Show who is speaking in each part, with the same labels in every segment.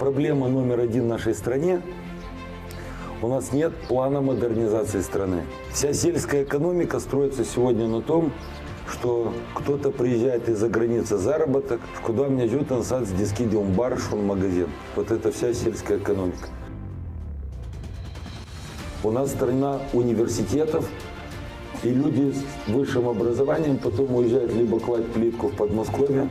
Speaker 1: проблема номер один в нашей стране у нас нет плана модернизации страны. Вся сельская экономика строится сегодня на том, что кто-то приезжает из-за границы заработок, куда мне ждет ансат с диски бар, шун магазин. Вот это вся сельская экономика. У нас страна университетов, и люди с высшим образованием потом уезжают либо класть плитку в Подмосковье,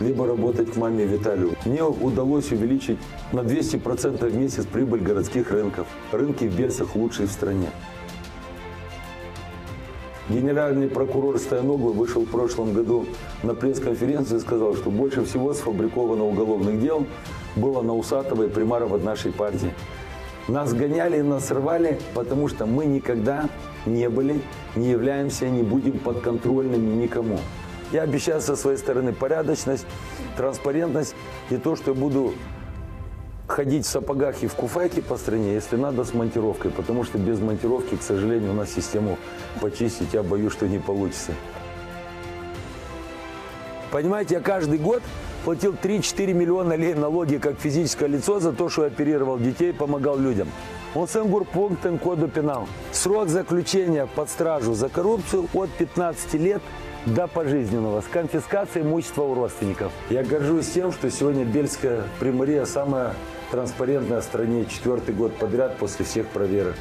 Speaker 1: либо работать к маме Виталию. Мне удалось увеличить на 200% в месяц прибыль городских рынков. Рынки в Бельцах лучшие в стране. Генеральный прокурор Стояноглы вышел в прошлом году на пресс-конференцию и сказал, что больше всего сфабриковано уголовных дел было на Усатова и Примарова нашей партии. Нас гоняли и нас рвали, потому что мы никогда не были, не являемся, не будем подконтрольными никому. Я обещаю со своей стороны порядочность, транспарентность и то, что я буду ходить в сапогах и в куфайке по стране, если надо, с монтировкой, потому что без монтировки, к сожалению, у нас систему почистить, я боюсь, что не получится. Понимаете, я каждый год платил 3-4 миллиона лей налоги как физическое лицо за то, что я оперировал детей, помогал людям. Он пунктен коду пенал. Срок заключения под стражу за коррупцию от 15 лет до пожизненного с конфискацией имущества у родственников. Я горжусь тем, что сегодня Бельская примария самая транспарентная в стране четвертый год подряд после всех проверок.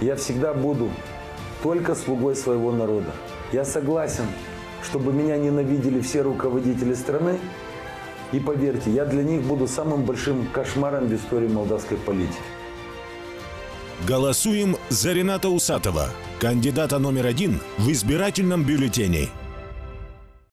Speaker 1: Я всегда буду только слугой своего народа. Я согласен, чтобы меня ненавидели все руководители страны. И поверьте, я для них буду самым большим кошмаром в истории молдавской политики.
Speaker 2: Голосуем за Рената Усатова, кандидата номер один в избирательном бюллетене.